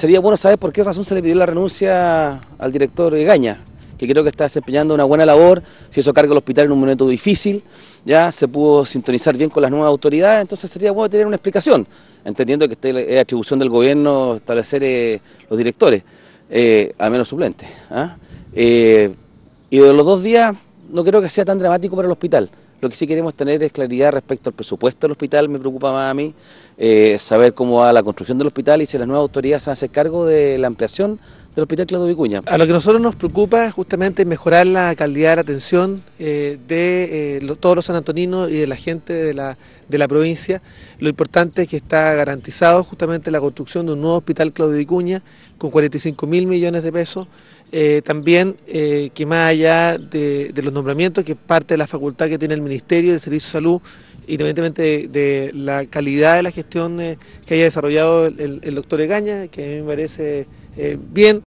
sería bueno saber por qué razón se le pidió la renuncia al director Egaña, que creo que está desempeñando una buena labor, si eso carga el hospital en un momento difícil, ya se pudo sintonizar bien con las nuevas autoridades, entonces sería bueno tener una explicación, entendiendo que es atribución del gobierno establecer eh, los directores, eh, al menos suplentes. ¿ah? Eh, y de los dos días no creo que sea tan dramático para el hospital. Lo que sí queremos tener es claridad respecto al presupuesto del hospital, me preocupa más a mí, saber cómo va la construcción del hospital y si las nuevas autoridades se hacen cargo de la ampliación del Hospital Claudio Vicuña. A lo que nosotros nos preocupa es justamente mejorar la calidad de la atención eh, de eh, todos los sanantoninos y de la gente de la, de la provincia. Lo importante es que está garantizado justamente la construcción de un nuevo Hospital Claudio Vicuña con 45 mil millones de pesos. Eh, también que más allá de, los nombramientos, que es parte de la facultad que tiene el Ministerio del Servicio de Salud, independientemente de, la calidad de la gestión que haya desarrollado el, el doctor Egaña, que a mí me parece eh, bien,